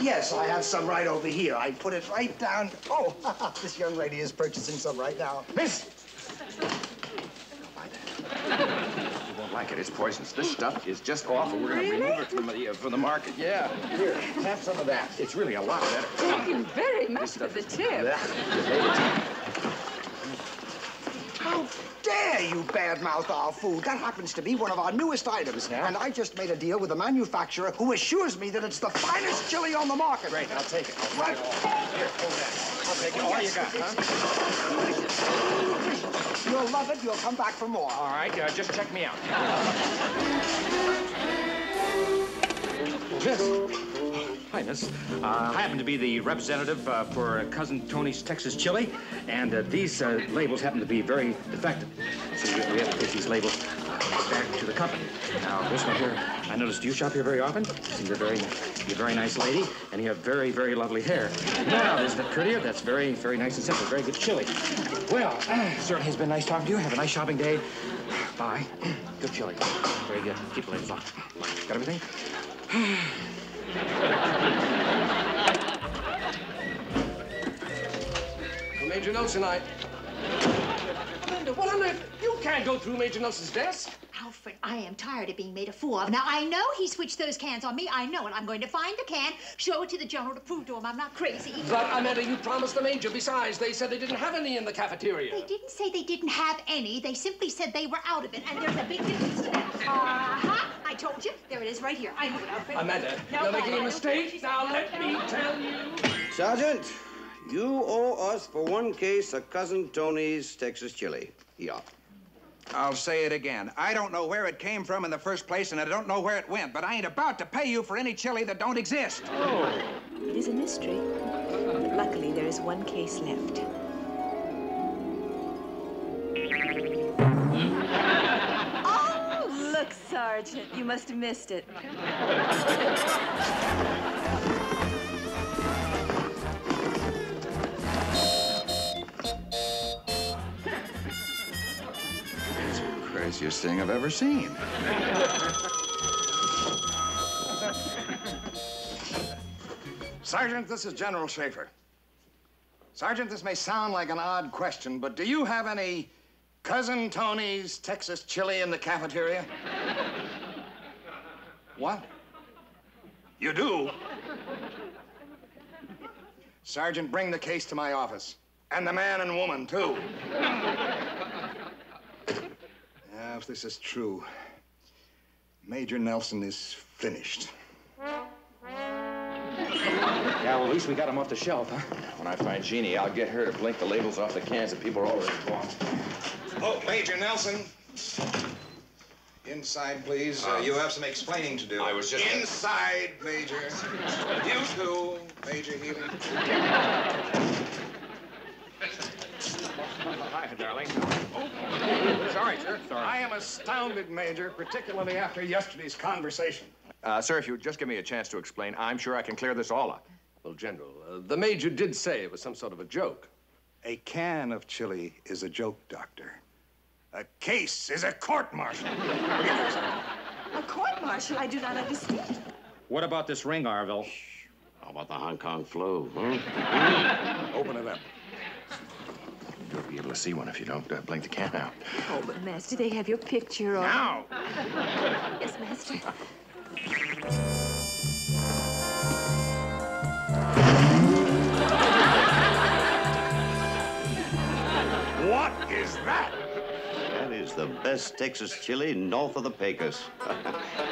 Yes, I have some right over here. I put it right down. Oh, this young lady is purchasing some right now. Miss! You won't like it. It's poisonous. This stuff is just awful. We're going to remove it from the, uh, from the market. Yeah. Here, have some of that. It's really a lot better. Thank you very much for the tip. How dare you badmouth our food? That happens to be one of our newest items. Yeah? And I just made a deal with the manufacturer who assures me that it's the finest chili on the market. Great, I'll take it. I'll Right. take it all. Here, hold that. I'll take it all you got, huh? You'll love it. You'll come back for more. All right, uh, just check me out. Miss. Hi, miss. Uh, I happen to be the representative uh, for Cousin Tony's Texas Chili, and uh, these uh, labels happen to be very defective. So we have to take these labels back to the company. Now, this one here, I noticed you shop here very often. Seem you're very, you're a very nice lady, and you have very, very lovely hair. Now, isn't it prettier? That's very, very nice and simple. Very good chili. Well, certainly has been nice talking to you. Have a nice shopping day. Bye. Good chili. Very good. Keep the labels on. Got everything? Major Nelson, I... Linda, what on earth? You can't go through Major Nelson's desk. Alfred, I am tired of being made a fool of. Now, I know he switched those cans on me. I know it. I'm going to find the can, show it to the general to prove to him I'm not crazy. But, Amanda, you promised the Major. Besides, they said they didn't have any in the cafeteria. They didn't say they didn't have any. They simply said they were out of it, and there's a big difference to that. Uh-huh. I told you. There it is right here. I knew it, Alfred. Amanda, No, you're making I a don't mistake. Now, let me tell you. Sergeant, you owe us for one case of Cousin Tony's Texas chili. Yeah. I'll say it again. I don't know where it came from in the first place, and I don't know where it went, but I ain't about to pay you for any chili that don't exist. Oh. It is a mystery, but luckily there is one case left. Oh, look, Sergeant, you must have missed it. craziest thing I've ever seen. Sergeant, this is General Schaeffer. Sergeant, this may sound like an odd question, but do you have any Cousin Tony's Texas chili in the cafeteria? What? You do? Sergeant, bring the case to my office. And the man and woman, too. Yeah, if this is true, Major Nelson is finished. Yeah, well, at least we got him off the shelf, huh? When I find Jeannie, I'll get her to blink the labels off the cans that people are already bought. Oh, Major Nelson. Inside, please. Uh, you have some explaining to do. I was just- Inside, Major. You too, Major Healey. Hi, darling. Sorry, sir. Sorry. I am astounded, Major, particularly after yesterday's conversation. Uh, sir, if you would just give me a chance to explain, I'm sure I can clear this all up. Well, General, uh, the Major did say it was some sort of a joke. A can of chili is a joke, Doctor. A case is a court-martial. A court martial? I do not understand. What about this ring, Arville? How about the Hong Kong flu, huh? Open it up. You'll be able to see one if you don't uh, blink the can out. Oh, but Master, they have your picture on. Now, Yes, Master. what is that? That is the best Texas chili north of the Pecos.